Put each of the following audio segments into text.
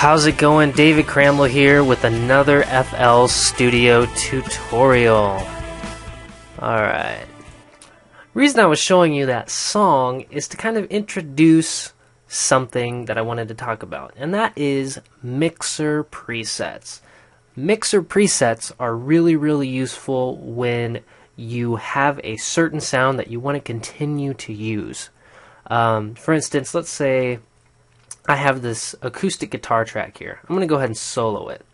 how's it going? David Crandall here with another FL Studio tutorial. Alright. Reason I was showing you that song is to kind of introduce something that I wanted to talk about, and that is mixer presets. Mixer presets are really, really useful when you have a certain sound that you want to continue to use. Um, for instance, let's say I have this acoustic guitar track here. I'm going to go ahead and solo it.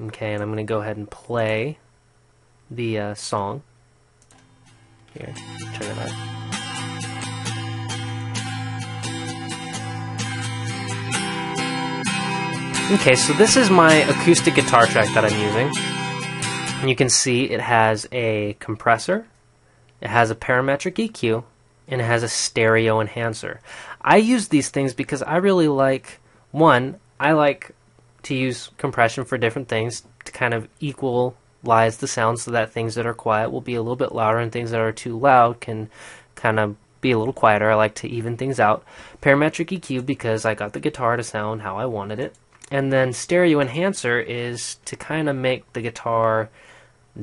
Okay, and I'm going to go ahead and play the uh, song. Here, turn it on. Okay, so this is my acoustic guitar track that I'm using. And you can see it has a compressor, it has a parametric EQ, and it has a stereo enhancer. I use these things because I really like one, I like to use compression for different things to kind of equalize the sound so that things that are quiet will be a little bit louder and things that are too loud can kind of be a little quieter. I like to even things out. Parametric EQ because I got the guitar to sound how I wanted it. And then stereo enhancer is to kind of make the guitar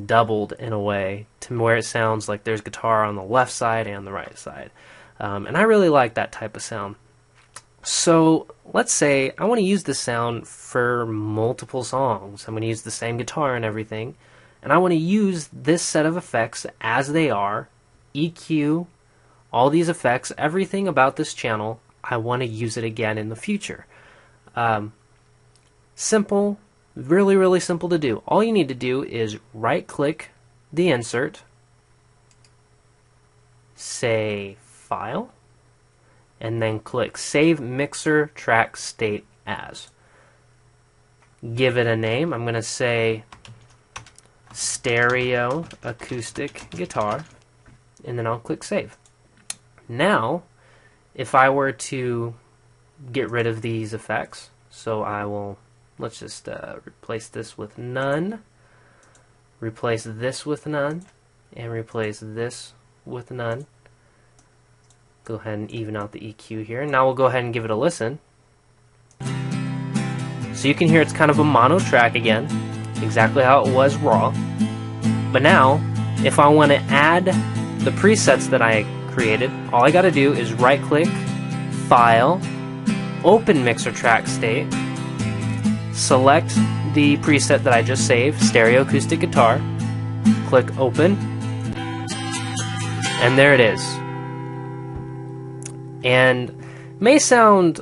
doubled in a way to where it sounds like there's guitar on the left side and the right side. Um, and I really like that type of sound. So let's say I want to use this sound for multiple songs. I'm going to use the same guitar and everything. And I want to use this set of effects as they are EQ, all these effects, everything about this channel. I want to use it again in the future. Um, simple, really, really simple to do. All you need to do is right click the insert, say File, and then click Save Mixer Track State As. Give it a name. I'm going to say Stereo Acoustic Guitar, and then I'll click Save. Now, if I were to get rid of these effects, so I will Let's just uh, replace this with none. Replace this with none. And replace this with none. Go ahead and even out the EQ here. Now we'll go ahead and give it a listen. So you can hear it's kind of a mono track again. Exactly how it was raw. But now, if I want to add the presets that I created, all I got to do is right click, File, Open Mixer Track State, select the preset that I just saved, stereo acoustic guitar, click open, and there it is. And may sound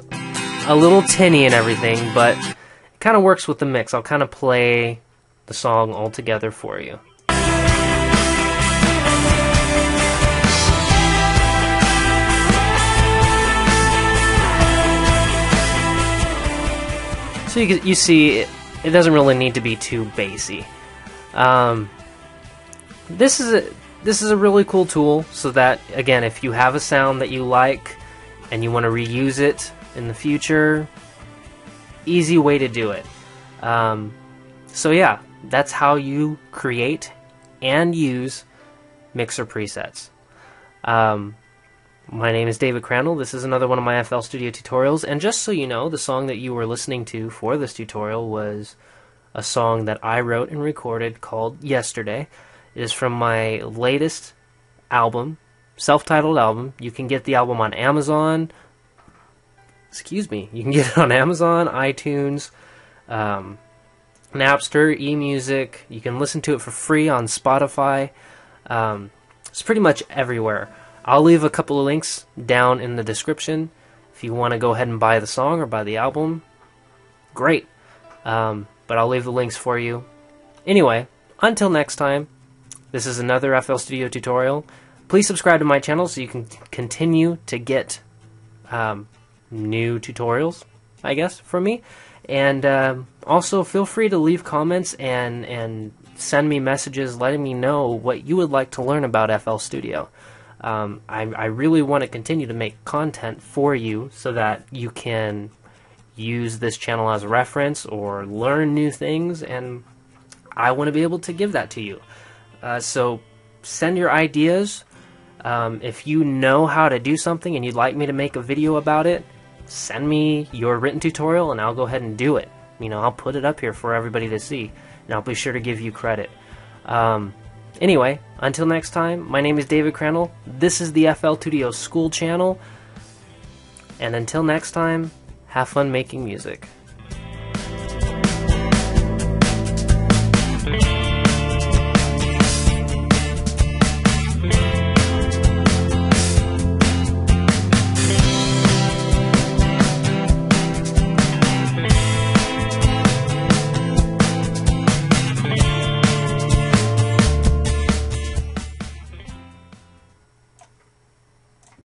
a little tinny and everything, but it kind of works with the mix. I'll kind of play the song all together for you. So you, you see, it, it doesn't really need to be too bassy. Um, this is a this is a really cool tool. So that again, if you have a sound that you like and you want to reuse it in the future, easy way to do it. Um, so yeah, that's how you create and use mixer presets. Um, my name is David Crandall. This is another one of my FL Studio tutorials. And just so you know, the song that you were listening to for this tutorial was a song that I wrote and recorded called Yesterday. It is from my latest album, self-titled album. You can get the album on Amazon. Excuse me. You can get it on Amazon, iTunes, um, Napster, eMusic. You can listen to it for free on Spotify. Um, it's pretty much everywhere. I'll leave a couple of links down in the description if you want to go ahead and buy the song or buy the album. Great. Um, but I'll leave the links for you. Anyway, until next time, this is another FL Studio tutorial. Please subscribe to my channel so you can continue to get um, new tutorials, I guess, from me. And um, also feel free to leave comments and, and send me messages letting me know what you would like to learn about FL Studio. Um, I, I really want to continue to make content for you so that you can use this channel as a reference or learn new things, and I want to be able to give that to you. Uh, so send your ideas. Um, if you know how to do something and you'd like me to make a video about it, send me your written tutorial and I'll go ahead and do it. you know, I'll put it up here for everybody to see, and I'll be sure to give you credit. Um, anyway, until next time, my name is David Crandall. This is the FL Studio School channel. And until next time, have fun making music.